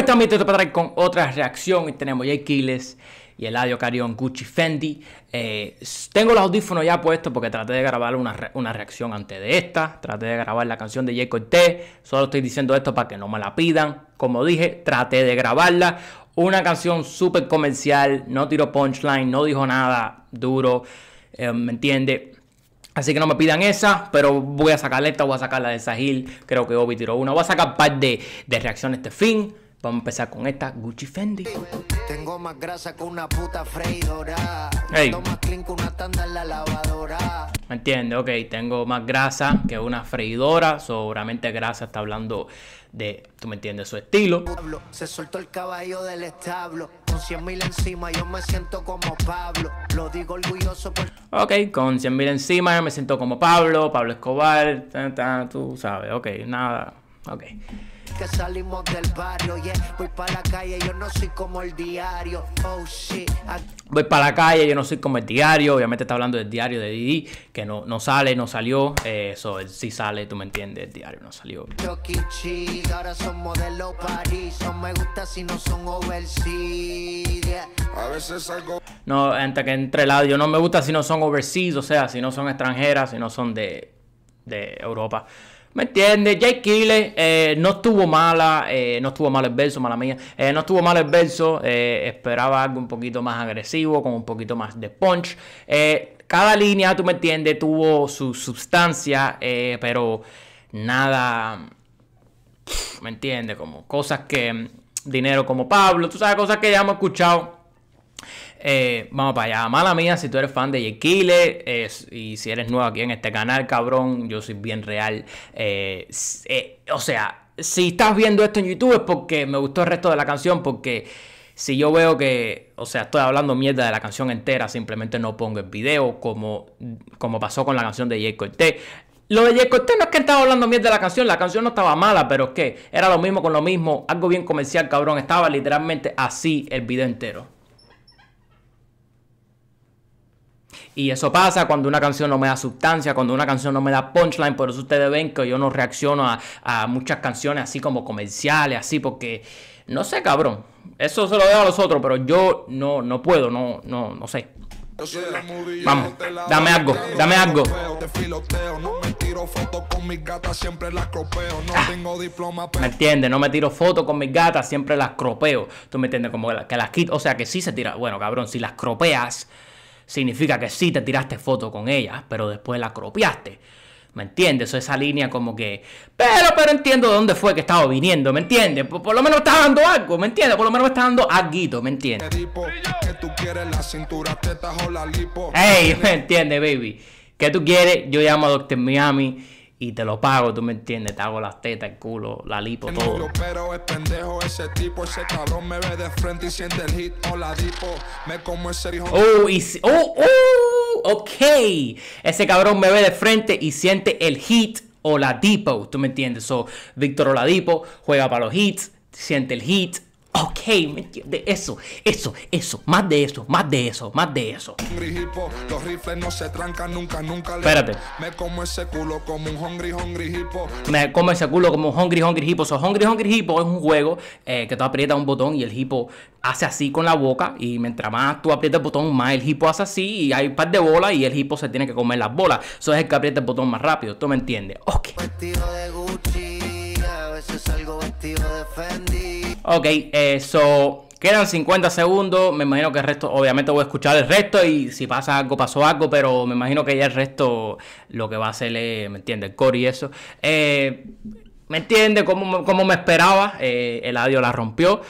¿Cómo están? Mi para traer con otra reacción. Y tenemos Jay Kiles y Eladio Carión Gucci Fendi. Eh, tengo los audífonos ya puestos porque traté de grabar una, una, reacción antes de esta. Traté de grabar la canción de Jay Cortez. Solo estoy diciendo esto para que no me la pidan. Como dije, traté de grabarla. Una canción súper comercial. No tiró punchline, no dijo nada duro. Eh, ¿Me entiende? Así que no me pidan esa, pero voy a sacar esta, voy a sacar la de Sahil. Creo que Obi tiró una. Voy a sacar un par de, de reacciones este fin. Vamos a empezar con esta Gucci Fendi. Tengo más grasa que una puta freidora. Hey. más clean que una tanda en la lavadora. ¿Me entiendes? Ok, tengo más grasa que una freidora. Seguramente grasa está hablando de, tú me entiendes, su estilo. Se soltó el caballo del establo. Con 100 mil encima yo me siento como Pablo. Lo digo orgulloso por... Ok, con 100 mil encima yo me siento como Pablo. Pablo Escobar. tú sabes, ok, nada. Ok que salimos del barrio, yeah. Voy para la calle, yo no soy como el diario. Oh shit. Voy para la calle, yo no soy como el diario. Obviamente está hablando del diario de Didi, que no, no sale, no salió. Eso, eh, sí sale, tú me entiendes, el diario no salió. ahora son modelo París. No me gusta si no son overseas. A veces algo. No, entre que entre lado, yo no me gusta si no son overseas, o sea, si no son extranjeras, si no son de, de Europa. ¿Me entiendes? Jake Kille eh, no estuvo mala, eh, no estuvo mal el verso, mala mía. Eh, no estuvo mal el verso, esperaba algo un poquito más agresivo, con un poquito más de punch. cada línea, tú me entiendes, tuvo su sustancia, pero nada, ¿me entiendes? Como cosas que, dinero como Pablo, tú sabes, cosas que ya hemos escuchado. Eh, vamos para allá. Mala mía, si tú eres fan de Yekile y si eres nuevo aquí en este canal, cabrón, yo soy bien real. Eh, eh, o sea, si estás viendo esto en YouTube es porque me gustó el resto de la canción, porque si yo veo que, o sea, estoy hablando mierda de la canción entera, simplemente no pongo el video como, como pasó con la canción de Jay Cortez. Lo de Cortez no es que estaba hablando mierda de la canción, la canción no estaba mala, pero es que era lo mismo con lo mismo, algo bien comercial, cabrón, estaba literalmente así el video entero. Y eso pasa cuando una canción no me da sustancia, cuando una canción no me da punchline. Por eso ustedes ven que yo no reacciono a, muchas canciones así como comerciales, así, porque no sé, cabrón. Eso se lo dejo a los otros, pero yo no, no puedo, no, no, no sé. Vamos, dame algo, dame algo. ¿Me entiendes? No me tiro fotos con mis gatas, siempre las cropeo. ¿Tú me entiendes? Como que las quito. O sea que sí se tira. Bueno, cabrón, si las cropeas significa que sí te tiraste foto con ella, pero después la cropiaste. ¿Me entiendes? esa línea como que... Pero, pero entiendo de dónde fue que estaba viniendo, ¿me entiendes? Por, lo menos está dando algo, ¿me entiendes? Por lo menos me está dando algo, ¿me entiendes? Hey, ¿me entiendes, baby? ¿Qué tú quieres? Yo llamo a Dr. Miami y te lo pago, tú me entiendes, te hago las tetas, el culo, la lipo, todo. Pero es pendejo ese tipo, ese cabrón me ve de frente y siente el hit o la dipo, me como ese hijo. Oh, y oh, oh, ok. Ese cabrón me ve de frente y siente el hit o la dipo, tú me entiendes. So, Víctor Oladipo juega para los hits, siente el hit, Ok, ¿me entiendes? Eso, eso, eso, más de eso, más de eso, más de eso. Los rifles no se trancan nunca, nunca. Espérate. Me como ese culo como un hungry, hungry hippo. Me como ese culo como un hungry, hungry hippo. So, hungry, hungry hippo es un juego eh, que tú aprietas un botón y el hippo hace así con la boca. Y mientras más tú aprietas el botón, más el hippo hace así. Y hay un par de bolas y el hippo se tiene que comer las bolas. Eso es el que aprieta el botón más rápido. ¿Tú me entiendes? Ok. Vestido de Gucci, Ok, eso. Eh, quedan 50 segundos. Me imagino que el resto, obviamente voy a escuchar el resto. Y si pasa algo, pasó algo. Pero me imagino que ya el resto lo que va a hacer ¿me entiende? El core y eso. Eh, ¿Me entiende? Como, como me esperaba. Eh, el audio la rompió.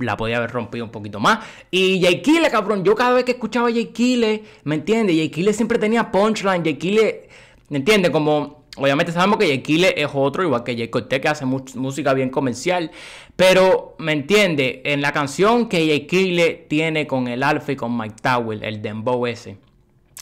la podía haber rompido un poquito más. Y Jay Kille, cabrón. Yo cada vez que escuchaba a Jay Kille, ¿me entiende? Jay Kille siempre tenía punchline. Jay Kille, ¿me entiende? Como Obviamente sabemos que Kille es otro, igual que Cortez, que hace música bien comercial. Pero, ¿me entiende? En la canción que Kille tiene con el Alfa y con Mike Tower, el Dembow ese.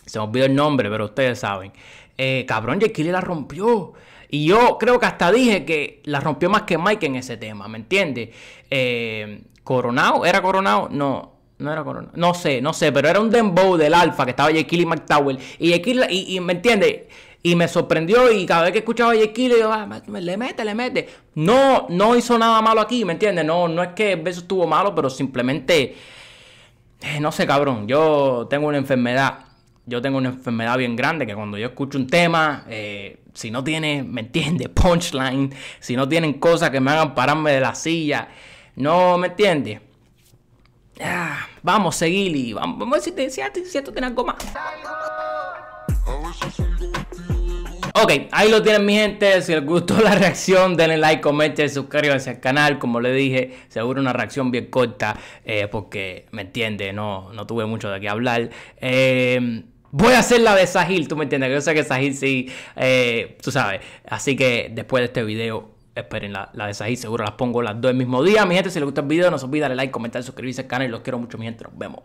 Se me olvidó el nombre, pero ustedes saben. Eh, cabrón, Kille la rompió. Y yo creo que hasta dije que la rompió más que Mike en ese tema, ¿me entiende? Eh, Coronado, ¿era Coronado? No, no era Coronado. No sé, no sé, pero era un dembow del Alfa que estaba Jay y Tower. Y, y, y me entiende, Y me sorprendió y cada vez que escuchaba a Killer, yo, ah, le mete, le mete. No, no hizo nada malo aquí, ¿me entiendes? No, no es que beso estuvo malo, pero simplemente, eh, no sé, cabrón, yo tengo una enfermedad. Yo tengo una enfermedad bien grande que cuando yo escucho un tema, eh, si no tiene, ¿me entiendes? Punchline, si no tienen cosas que me hagan pararme de la silla, no, ¿me entiendes? Ah, vamos a seguir y vamos, vamos a decirte si, si esto tiene algo más. Ok, ahí lo tienen mi gente. Si les gustó la reacción, denle like, comenten, suscríbanse al canal. Como le dije, seguro una reacción bien corta. Eh, porque, me entiende, no, no tuve mucho de qué hablar. Eh, voy a hacer la de Sahil, tú me entiendes. yo sé que Sahil sí, eh, tú sabes. Así que después de este video, esperen la, la de Sahil. Seguro las pongo las dos el mismo día. Mi gente, si les gustó el video, no se olviden darle like, comentar, suscribirse al canal. Los quiero mucho, mi gente. Nos vemos.